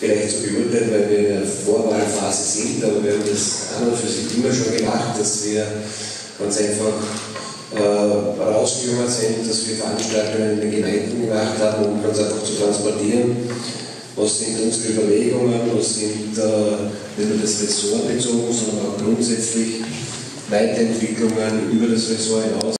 vielleicht zu beurteilen, weil wir in der Vorwahlphase sind, aber wir haben das an und für sich immer schon gemacht, dass wir ganz einfach äh, rausgegangen sind, dass wir Veranstaltungen in den Gemeinden gemacht haben, um ganz einfach zu transportieren, was sind unsere Überlegungen, was sind äh, nicht nur das Ressort bezogen, sondern auch grundsätzlich Weiterentwicklungen über das Ressort hinaus.